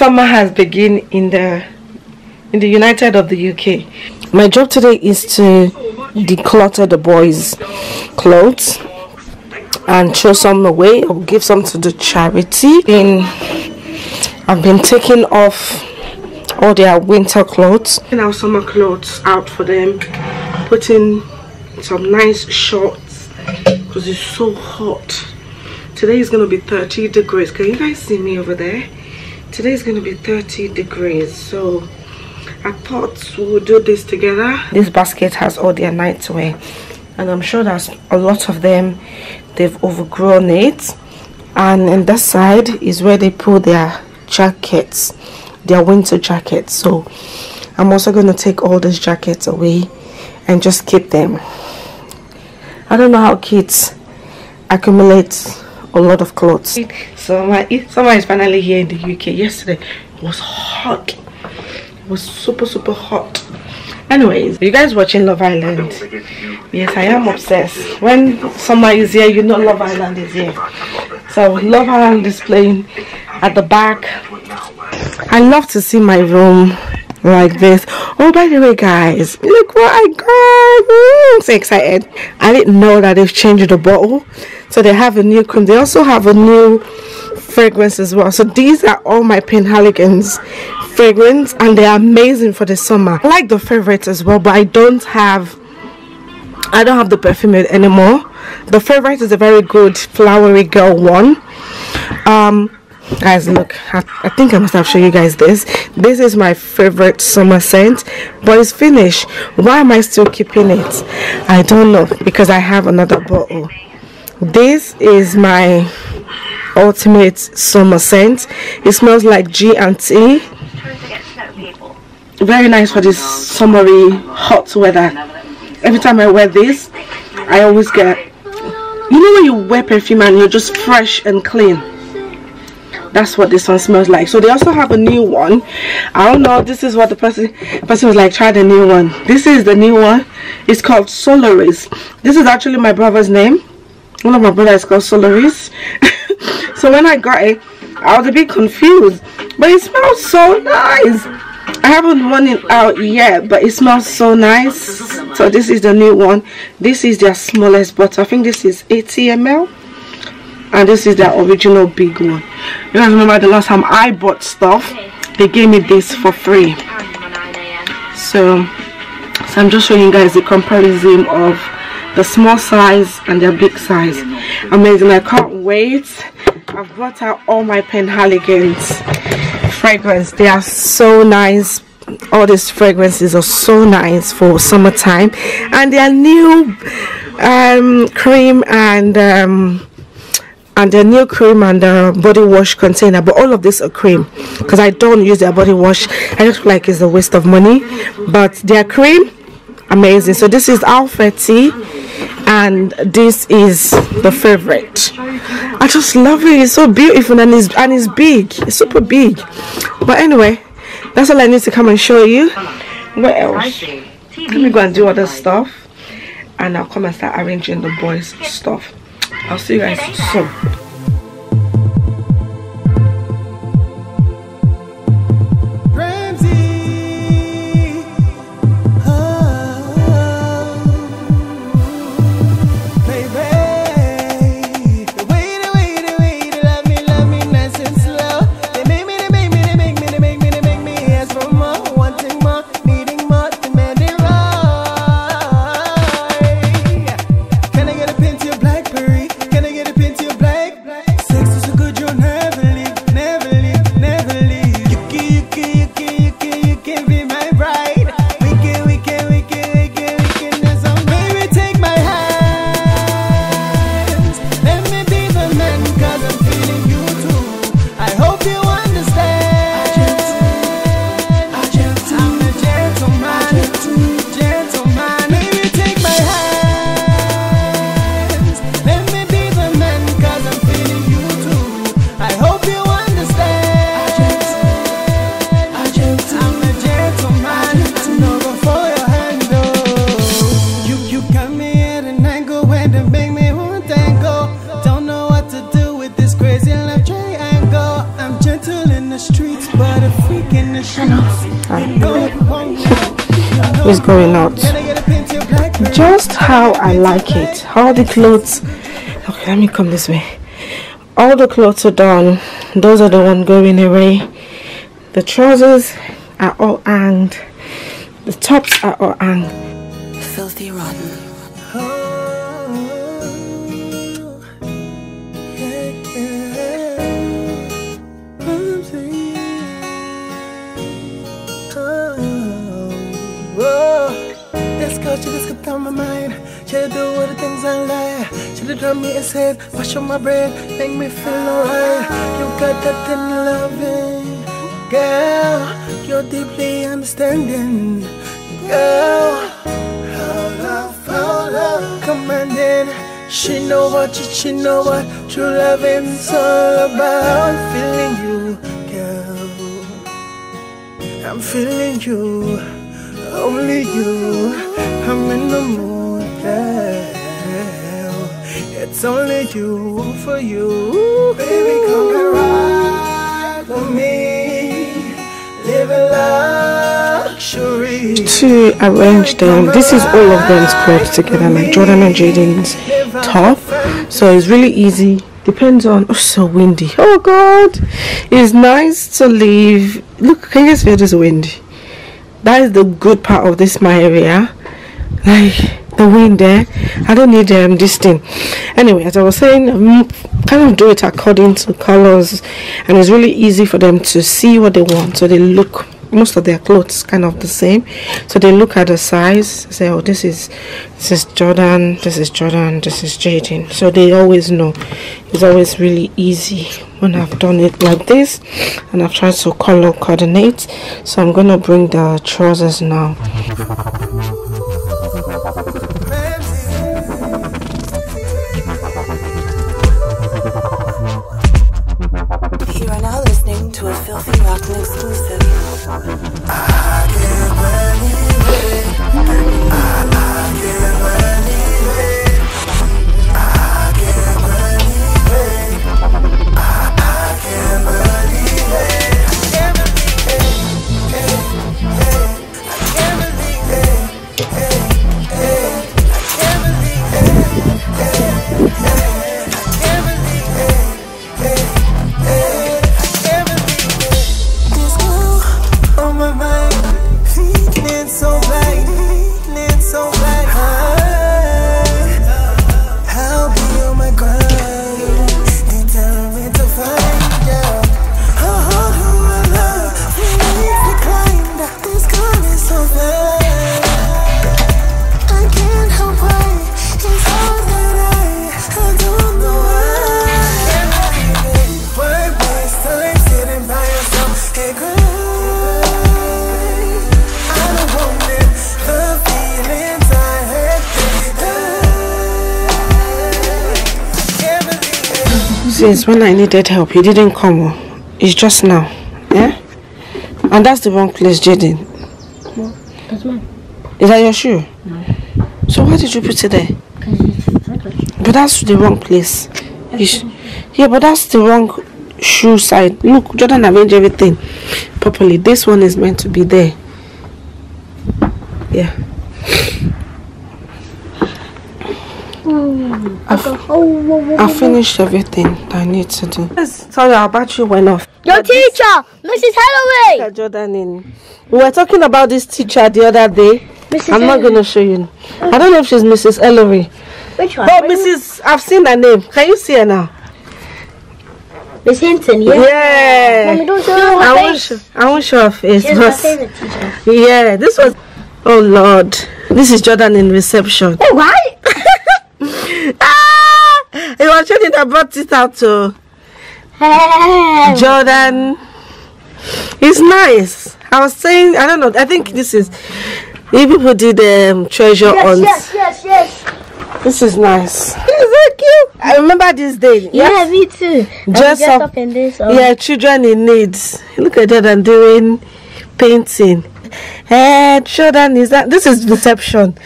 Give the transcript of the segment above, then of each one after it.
summer has begun in the in the United of the UK. My job today is to declutter the boys' clothes and throw some away or give some to the charity. In I've been taking off all their winter clothes and our summer clothes out for them, putting some nice shorts because it's so hot. Today is gonna be 30 degrees. Can you guys see me over there? Today is gonna be 30 degrees, so I thought we would do this together. This basket has all their nightwear and I'm sure there's a lot of them they've overgrown it. And in this side is where they put their jackets their winter jackets. So I'm also going to take all these jackets away and just keep them. I don't know how kids accumulate a lot of clothes. Summer, summer is finally here in the UK yesterday it was hot. It was super super hot. Anyways you guys watching love island? Yes i am obsessed. When summer is here you know love island is here. So love island is playing at the back. I love to see my room like this. Oh by the way guys look what i got. So excited. I didn't know that they've changed the bottle. So they have a new cream. They also have a new fragrance as well. So these are all my Penhaligon's fragrance and they're amazing for the summer. I like the favorites as well but I don't have I don't have the perfume anymore. The favorite is a very good flowery girl one. Um guys look I, I, think I must have shown you guys this. This is my favorite summer scent but it's finished. Why am I still keeping it? I don't know because I have another bottle. This is my ultimate summer scent. It smells like G and T. Very nice for this summery hot weather. Every time I wear this I always get you know when you wear perfume and you're just fresh and clean that's what this one smells like. So they also have a new one. I don't know this is what the person person was like try the new one. This is the new one. It's called Solaris. This is actually my brother's name. One of my brothers called Solaris. So when I got it I was a bit confused but it smells so nice. I haven't worn it out yet but it smells so nice. So this is the new one. This is their smallest bottle I think this is 80 ml and this is their original big one. You guys remember the last time I bought stuff? They gave me this for free. So so I'm just showing you guys the comparison of the small size and their big size. Amazing. I can't wait. I've brought out all my Penhaligon's fragrance. They are so nice. All these fragrances are so nice for summertime. And they are new um, cream and um, and the new cream and the body wash container but all of this are cream. Because I don't use their body wash. I just feel like it's a waste of money. But their cream amazing. So this is Halfeti and this is the favorite. I just love it. It's so beautiful and it's and it's big. It's super big. But anyway that's all I need to come and show you. What else? Let me go and do other stuff and I'll come and start arranging the boys stuff I'll see you guys soon going out. Just how I like it. All the clothes. Okay, let me come this way. All the clothes are done. Those are the ones going away. The trousers are all hanged. The tops are all hanged. Do all the things I like. Should've done me instead. Wash on my brain, make me feel alright. You got that tender loving, girl. You're deeply understanding, girl. How love, how love, commanding. She know what you, she know what true loving's all about. Feeling you, girl. I'm feeling you, only you. I'm in the mood it's only you for you. Baby, come and ride with me. Live luxury. To arrange them, this is all of them clothes together, like Jordan and Jayden's top. So it's really easy. Depends on. Oh, so windy. Oh God, it's nice to leave. Look, can you guys feel this wind? That is the good part of this my area. Like the wind there. I don't need um this thing. Anyway as i was saying um, kind of do it according to colors and it's really easy for them to see what they want. So they look most of their clothes kind of the same. So they look at the size say oh this is this is jordan this is jordan this is jayden. So they always know. It's always really easy when i've done it like this and i've tried to color coordinate. So i'm gonna bring the trousers now since when I needed help, he didn't come. Oh. It's just now. Yeah? And that's the wrong place, Jayden. No, that's mine. Is that your shoe? No. So why did you put it there? But that's the wrong place. yeah, but that's the wrong shoe side. Look, Jordan arranged everything properly. This one is meant to be there. Yeah. I've, I finished everything I need to do. Sorry, our battery went off. Your teacher, Mrs. Holloway. Jordan in. We were talking about this teacher the other day. Mrs. I'm not going to show you. I don't know if she's Mrs. Ellery. Which one? Oh, Mrs. I've seen her name. Can you see her now? Miss Hinton, yeah. Yeah. Mommy, don't show her I won't show, I won't show her face. She's my favorite teacher. Yeah, this was. Oh Lord, this is Jordan in reception. Oh, right. It was Jordan that brought it out to Jordan. It's nice. I was saying, I don't know. I think this is. You people did um, treasure yes, on. Yes, yes, yes. This is nice. Is that cute? I remember this day. Yeah, me too. Just up, up in this. Oh. Yeah, children in need. Look at Jordan doing painting. Head, shoulder, is That this is deception.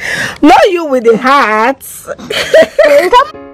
Not you with the heart.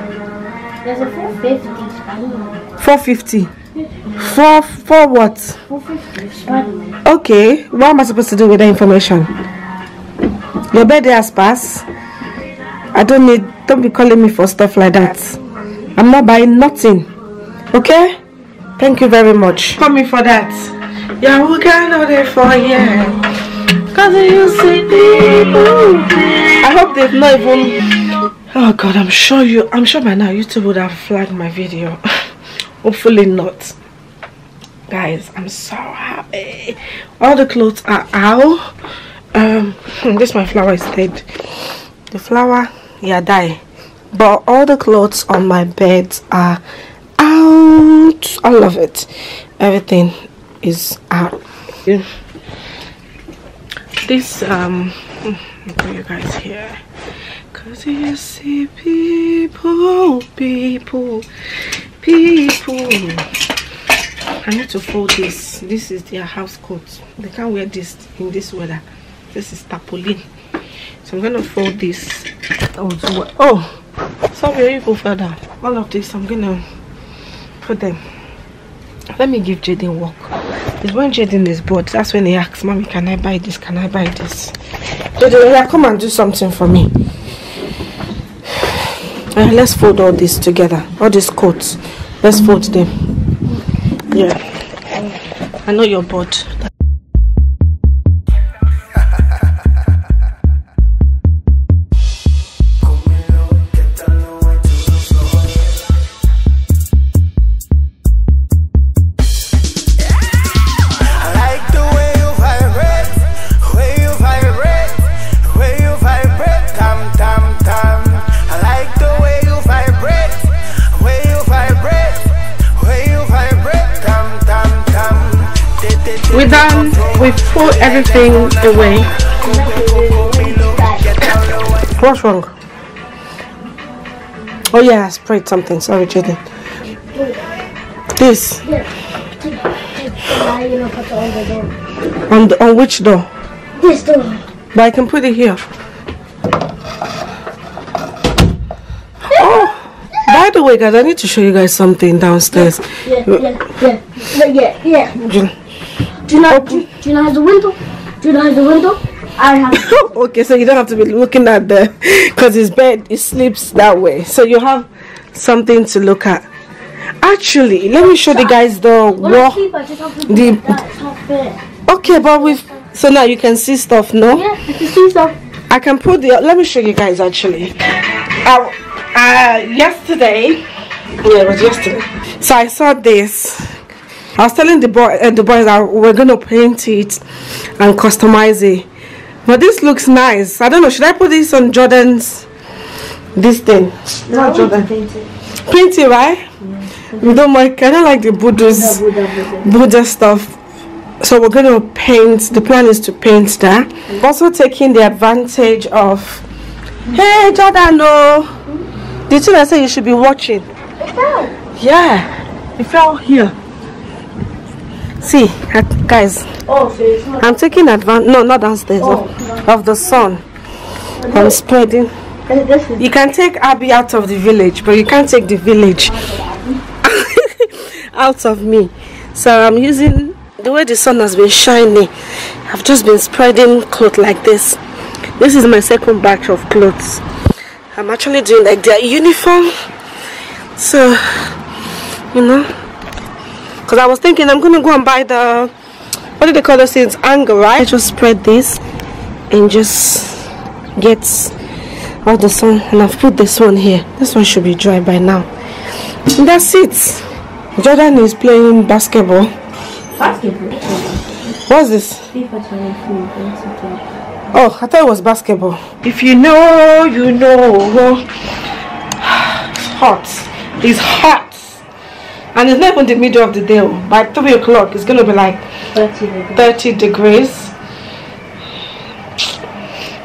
There's a 450 Spider-Man. 450. For for what? 450 Okay, what am I supposed to do with that information? Your birthday has passed. I don't need. Don't be calling me for stuff like that. I'm not buying nothing. Okay? Thank you very much. Call me for that. Yeah, we can order for yeah. Cause you see people. I hope they've not even. Oh God, I'm sure you. I'm sure by now YouTube would have flagged my video. Hopefully not. Guys i'm so happy. All the clothes are out. Um this my flower is dead. The flower yeah die. But all the clothes on my bed are out. All of it. Everything is out. This um you guys here cause you see people people people I need to fold this. This is their house coat. They can't wear this in this weather. This is tarpaulin. So I'm gonna fold this. Oh, oh sorry, you go further. All of this, I'm gonna put them. Let me give Jayden work. It's when Jayden is bored. That's when he asks, Mommy, can I buy this? Can I buy this? Jayden, yeah, come and do something for me. Uh, let's fold all this together. All these coats. Let's fold them. Yeah. I know you're bored. We've everything away. What's wrong? Oh yeah, I sprayed something. Sorry, Jayden. This Now you know put it on the on on which door? This door. But I can put it here. Oh, by the way, guys, I need to show you guys something downstairs. Yeah, yeah, yeah, yeah, yeah. You- Do you know? Do, do you know has a window? Do you know has a window? I have. okay, so you don't have to be looking at the because his bed he sleeps that way. So you have something to look at. Actually, let me show the guys the wall. sleep, I just have to do The-. Okay, but we've so now you can see stuff. No, Yeah, I can see stuff. I can put the. Let me show you guys actually. Uh, uh, yesterday, yeah, it was yesterday. So I saw this. I was telling the boy, uh, the boys that we're gonna paint it and customize it. But this looks nice. I don't know. Should I put this on Jordan's? This thing. Not Jordan. Paint it. Paint it, right? We don't like. I don't like the Buddha's. Buddha, Buddha. Buddha stuff. So we're gonna paint. The plan is to paint that. Also taking the advantage of. Hey Jordan, no. Did you not say you should be watching? It fell. Yeah, it fell here. See, guys. I'm taking advantage. No, not downstairs. Of, of the sun. I'm spreading. You can take Abbey out of the village, but you can't take the village out of me. So I'm using the way the sun has been shining. I've just been spreading clothes like this. This is my second batch of clothes. I'm actually doing like their uniform. So, you know, because I was thinking I'm gonna go and buy the what do they call those things? Anger, right? I just spread this and just get all the sun and I've put this one here. This one should be dry by now. And that's it. Jordan is playing basketball. Basketball. What's this? FIFA 23. basically. Oh, I thought it was basketball. If you know, you know. It's hot. It's hot. And it's not even the middle of the day. By 3 o'clock, it's going to be like 30 degrees. 30 degrees.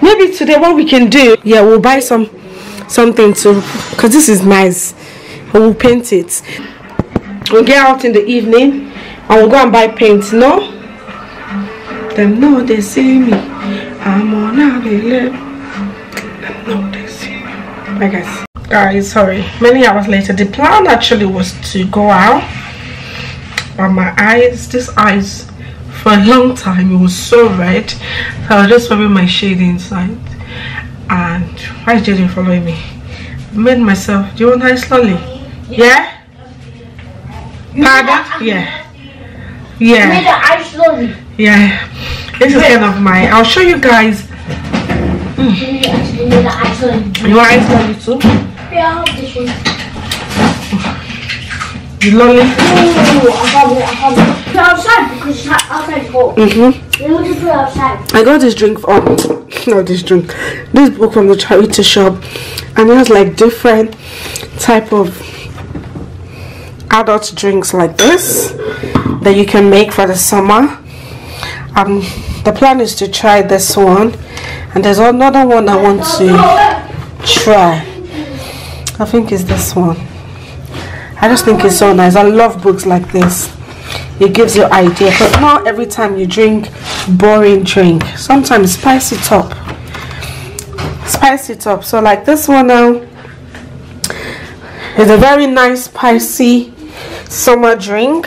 Maybe today what we can do, yeah, we'll buy some something to, because this is nice. We'll paint it. we'll get out in the evening and we'll go and buy paint no them know they see me i'm on how they live them know they see me bye guys guys sorry many hours later the plan actually was to go out but my eyes this eyes for a long time it was so red so i was just wearing my shade inside and why is Jayden following me I made myself do you want ice lolly yeah Pardon? Yeah. Yeah. Made the ice lolly. Yeah. This is kind of my. I'll show you guys. You actually made the ice. You want ice lolly too? Yeah, this one. The lolly. Ooh, I have it, I have it. Put outside because hot- outside cold. Mm-hmm. Then we just put outside. I got this drink from not this drink. This book from the charity shop, and it has like different type of adult drinks like this that you can make for the summer. Um, the plan is to try this one, and there's another one I want to try. I think it's this one. I just think it's so nice. I love books like this. It gives you idea, but not every time you drink boring drink. Sometimes spice it up. Spice it up. So like this one now is a very nice spicy summer drink.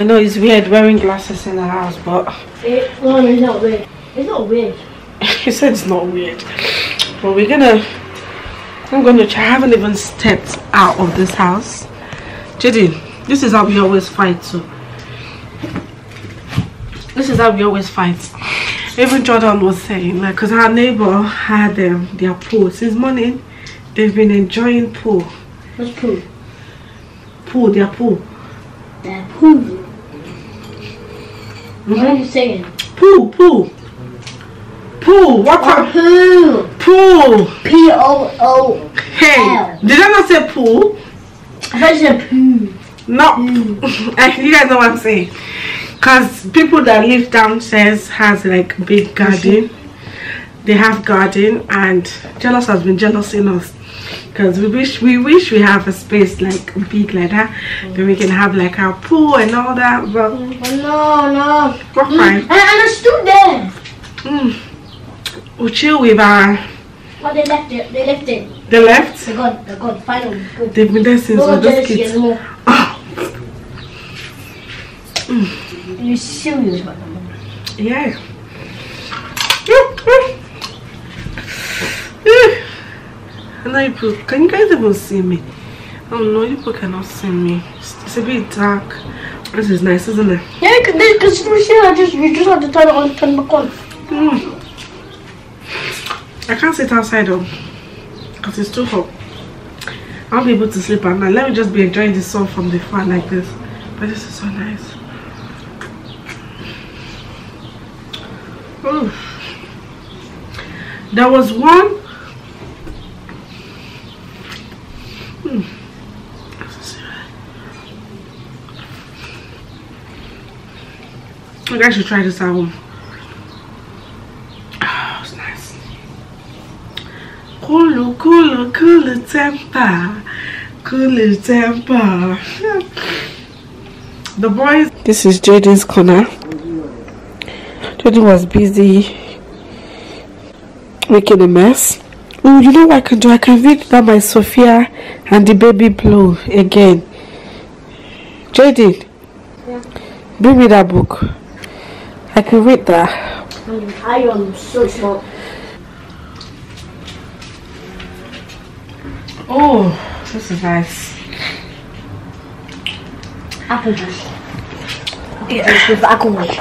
I know it's weird wearing glasses in the house, but It, no, it's not weird. It's not weird. he said it's not weird. But we're gonna I'm gonna try. I haven't even stepped out of this house. JD, this is how we always fight too. This is how we always fight. Even Jordan was saying, like, because our neighbor had um, their pool since morning. They've been enjoying pool, What's poo? pool, their pool, That poo. What are you saying? pool, pool, pool. What Oh, a poo. pool? P O O. Hey, did I not say pool? I said poo. No, you guys know what I'm saying. Cause people that live downstairs has like big garden. They have garden, and jealous has been jealous in us. Cause we wish we wish we have a space like big like that, then we can have like our pool and all that. But Oh, no, no. we're fine. And, and a student. Mm. We'll with our But they left it. They left it. the left. They got, they got final. Good. They've been there since No we were just kids. anymore. Oh, You serious, man? yeah. I know you people, can you guys even see me? Oh no, you people cannot see me. It's, it's a bit dark. This is nice, isn't it? Yeah, because you I just you just have to turn it on, turn back on. Mm. I can't sit outside though, because it's too hot. I'll be able to sleep at night. Let me just be enjoying the sun from the fan like this. But this is so nice. Ooh. There was one. Hmm. I guys should try this at home. Oh, it's nice. Cool, cool, cool temper. Cool temper. the boys. This is Jayden's corner. Jayden was busy making a mess. Oh, you know what I can do? I can read that by Sophia and the baby blue again. Jayden, bring me that book. I can read that. I am so small. Oh, this is nice. Apple juice. Yeah. With apple juice.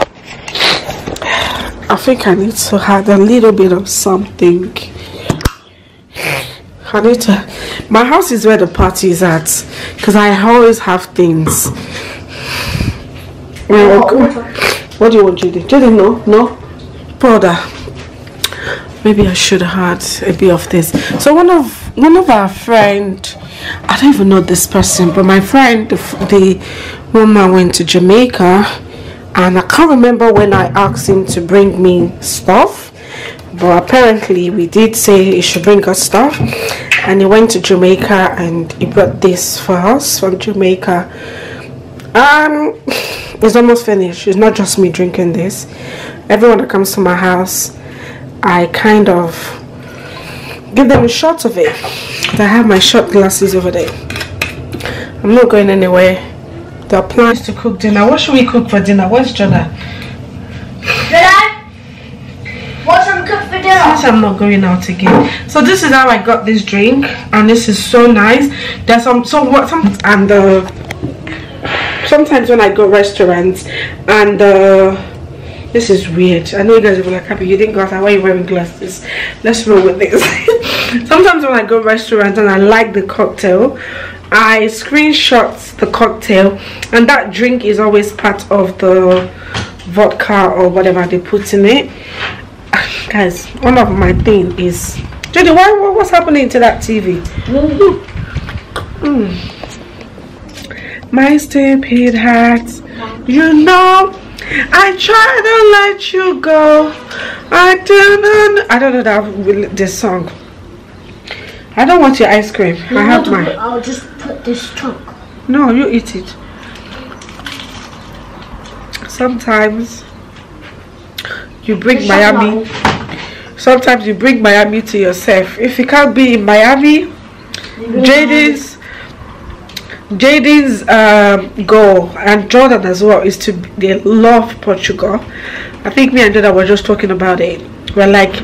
I think I need to add a little bit of something. I need to. My house is where the party is at, because I always have things. Oh, well, what do you want, Judy? Judy, no, no, brother. Maybe I should have had a bit of this. So one of one of our friend, I don't even know this person, but my friend, the, the woman went to Jamaica and I can't remember when I asked him to bring me stuff but apparently we did say he should bring us stuff and he went to Jamaica and he brought this for us from Jamaica Um, it's almost finished. It's not just me drinking this. Everyone that comes to my house, I kind of give them a shot of it. I have my shot glasses over there. I'm not going anywhere. The plan is to cook dinner. What should we cook for dinner? Where's Jonah? Dad, what should we cook for dinner? Since I'm not going out again. So this is how I got this drink, and this is so nice. There's some so what some and uh, sometimes when I go restaurants and uh, this is weird. I know you guys will be like, happy you didn't go out. Why are you wearing glasses? Let's roll with this. sometimes when I go restaurants and I like the cocktail, I screenshot the cocktail, and that drink is always part of the vodka or whatever they put in it. Guys, one of my thing is Judy, why what, what's happening to that TV? Mm. My stupid heart, you know, I try to let you go. I don't know. I don't know that this song. I don't want your ice cream. I have mine. I'll just put this chunk. No, you eat it. Sometimes you bring Miami. Sometimes you bring Miami to yourself. If you can't be in Miami, Jayden's Jayden's um, goal and Jordan as well is to they love Portugal. I think me and Jordan were just talking about it. We're like,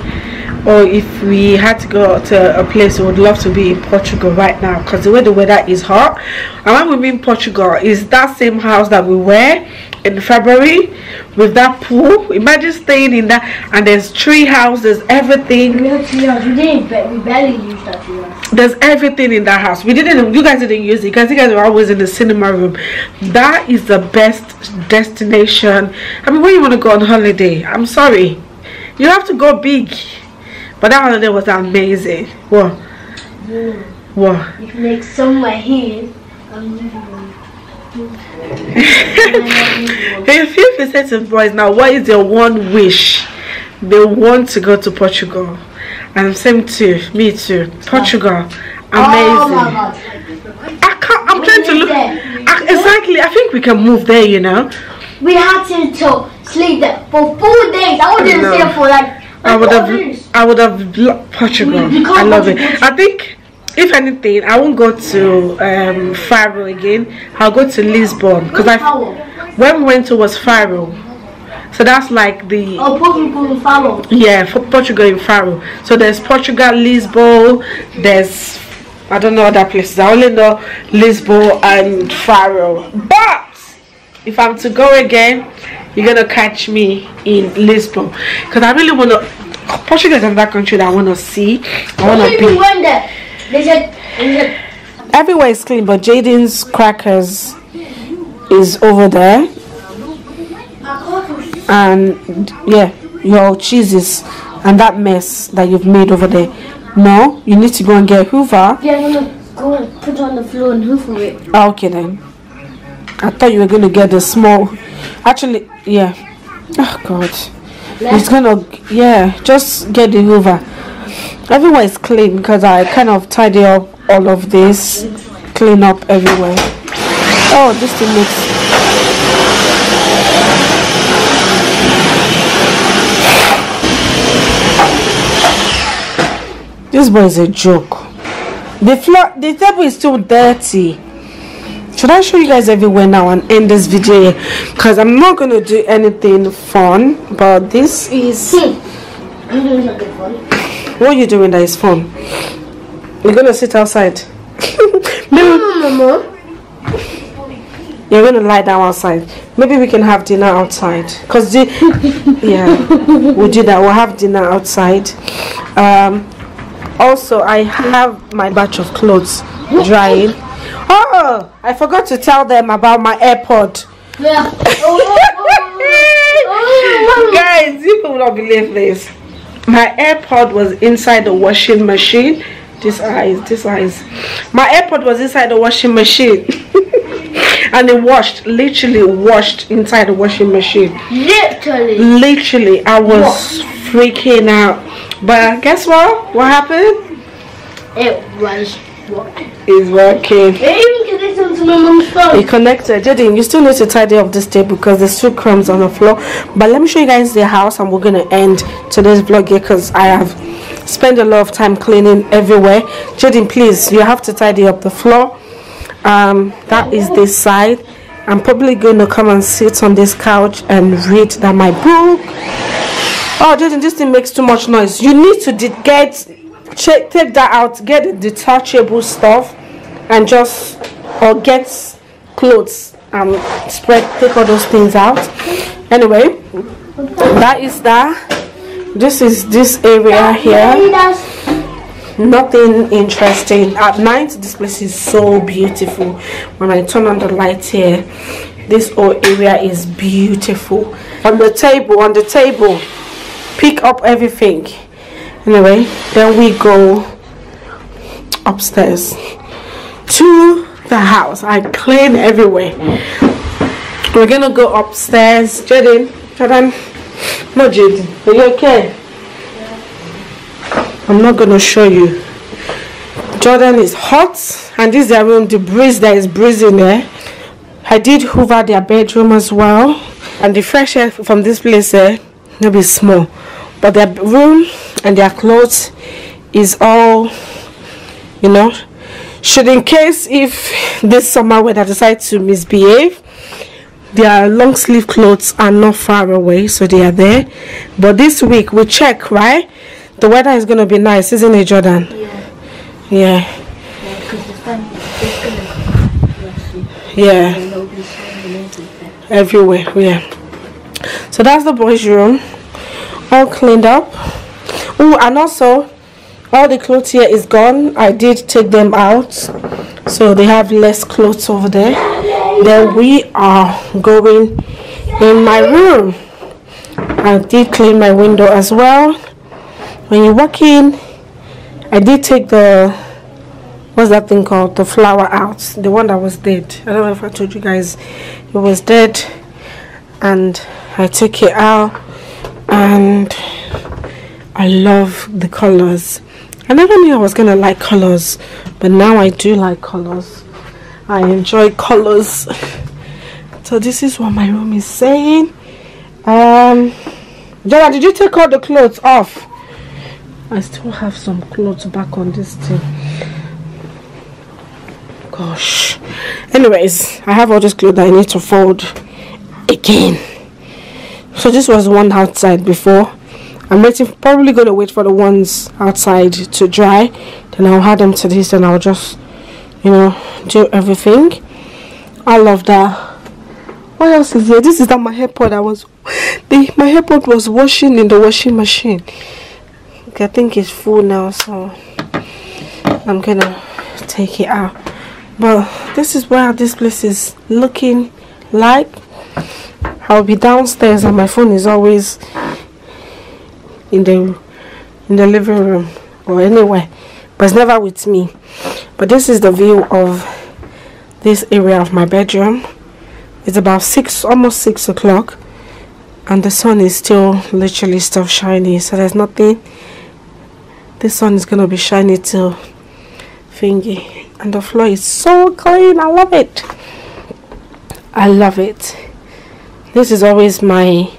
oh, if we had to go to a place, we would love to be in Portugal right now because the way the weather is hot. And when we mean Portugal, is that same house that we were in February with that pool. Imagine staying in that, and there's tree houses, everything. We have three hours. We didn't, but we barely used that three hours. There's everything in that house. We didn't. You guys didn't use it because you guys were always in the cinema room. That is the best destination. I mean, when you want to go on holiday, I'm sorry, you have to go big. But that holiday was amazing. What? What? You can make some of my hands. If you visit to boys now, what is your one wish? They want to go to Portugal. And same too, me too. Portugal. Amazing. Oh my god. I can't I'm trying to look I, exactly I think we can move there, you know. We had to, to sleep there for four days. I wouldn't No. there for like. I would have days. I would have Portugal. We- we I love it. I think if anything, I won't go to um Faro again. I'll go to Lisbon because I when we went to was Faro. So that's like the Oh, Portugal and Faro. Yeah, for Portugal in Faro. So there's Portugal, Lisbon, there's I don't know other places. I only know Lisbon and Faro. But if I'm to go again, you're gonna catch me in Lisbon. Because I really wanna Portugal is another country that I wanna see. I wanna be went there. They said, they said everywhere is clean, but Jayden's crackers is over there. And yeah, your cheeses and that mess that you've made over there. No, you need to go and get a Hoover. Yeah, I'm gonna go and put on the floor and hoover it. Ah, Okay then. I thought you were gonna get the small. Actually, yeah. Oh God, it's gonna. Yeah, just get the Hoover. Everywhere is clean because I kind of tidy up all of this, clean up everywhere. Oh, this thing looks. This boy is a joke. The floor, the table is still dirty. Should I show you guys everywhere now and end this video? Because I'm not gonna do anything fun, but this is I'm doing something fun. what are you doing that is fun. You're gonna sit outside. Maybe Mama. you're gonna lie down outside. Maybe we can have dinner outside. Cause the, yeah, we'll do that. We'll have dinner outside. Um, also, I have my batch of clothes drying. Oh, I forgot to tell them about my AirPod. Yeah. Oh, oh, oh, oh. Guys, you will not believe this. My AirPod was inside the washing machine. This eyes, this eyes. My AirPod was inside the washing machine. and it washed, literally washed inside the washing machine. Literally. Literally, I was freaking out. But guess what? What happened? It was It's working. Even connected to my mom's phone. It connected. Jayden, you still need to tidy up this table because there's two crumbs on the floor. But let me show you guys the house and we're gonna end today's vlog here because I have spent a lot of time cleaning everywhere. Jayden, please, you have to tidy up the floor. Um, that is this side. I'm probably gonna come and sit on this couch and read that my book. Oh, Jayden, this thing makes too much noise. You need to get check take that out, get the detachable stuff, and just or get clothes and spread take all those things out. Anyway, that is that. This is this area here. Nothing interesting. At night this place is so beautiful. When i turn on the light here this whole area is beautiful. On the table on the table pick up everything anyway then we go upstairs to the house. I clean everywhere. We're gonna go upstairs. Jayden Jordan no Jayden. Are you okay? I'm not gonna show you. Jordan is hot, and this is their room. The breeze that is breezing there. I did hoover their bedroom as well, and the fresh air from this place eh, there will be small, but their room and their clothes is all, you know. Should in case if this summer weather decides to misbehave, their long sleeve clothes are not far away, so they are there. But this week we check right. The weather is gonna be nice, isn't it, Jordan? yeah. Yeah, yeah, everywhere. Yeah. So that's the boys' room, all cleaned up. Oh, and also, all the clothes here is gone. I did take them out, so they have less clothes over there. Then we are going in my room. I did clean my window as well. When you walk in, I did take the what's that thing called the flower out the one that was dead i don't know if i told you guys it was dead and i took it out and i love the colors i never knew i was gonna like colors but now i do like colors i enjoy colors so this is what my room is saying. Um Jara, did you take all the clothes off? I still have some clothes back on this thing. Gosh. Anyways i have all this clothes that i need to fold again. So this was one outside before i'm waiting probably gonna wait for the ones outside to dry. Then i'll add them to this and i'll just you know do everything. I love that. What else is here? This is that my hairpod i was the my hairpod was washing in the washing machine. Okay, i think it's full now so i'm gonna take it out. But this is where this place is looking like. I'll be downstairs and my phone is always in the in the living room or anywhere but it's never with me. But this is the view of this area of my bedroom. It's about six almost six o'clock and the sun is still literally still shiny so there's nothing. This sun is gonna be shiny till thingy. And the floor is so clean i love it. I love it. This is always my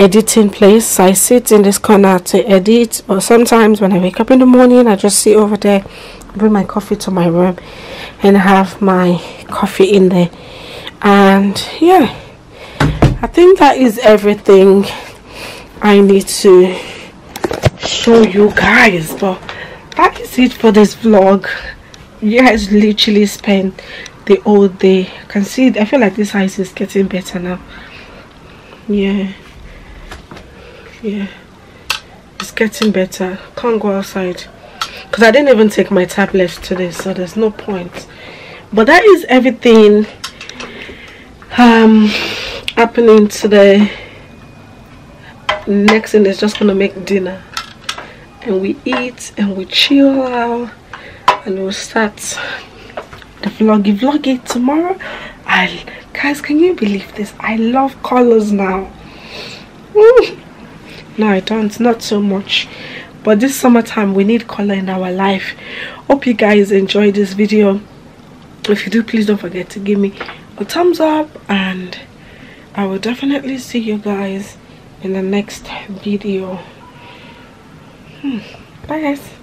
editing place. I sit in this corner to edit or sometimes when i wake up in the morning i just sit over there bring my coffee to my room and have my coffee in there. And yeah i think that is everything i need to show you guys but that is it for this vlog. You guys literally spent the whole day. You can see i feel like this house is getting better now. Yeah yeah. It's getting better. Can't go outside. Because i didn't even take my tablet today so there's no point. But that is everything um happening today. Next thing is just gonna make dinner. And we eat and we chill out and we'll start the vloggy vloggy tomorrow. I guys can you believe this? I love colors now. Mm. No i don't not so much. But this summertime we need color in our life. Hope you guys enjoyed this video. If you do please don't forget to give me a thumbs up and i will definitely see you guys in the next video. Hmm. bye guys